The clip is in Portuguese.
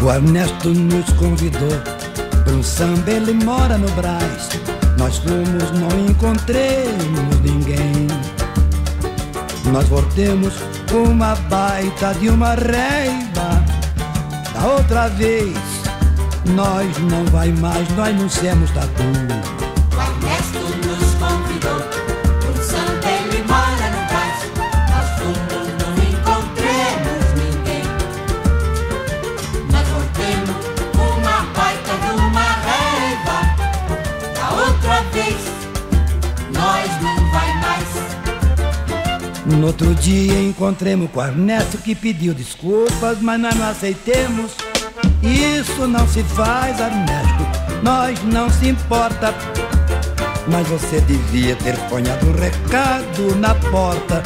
O Ernesto nos convidou para um samba, ele mora no Brás. Nós fomos, não encontremos ninguém. Nós voltemos com uma baita de uma reiva. Da outra vez, nós não vai mais, nós não somos tatu. No outro dia encontremos com Ernesto que pediu desculpas, mas nós não aceitemos. Isso não se faz, Ernesto, nós não se importa. Mas você devia ter ponhado um recado na porta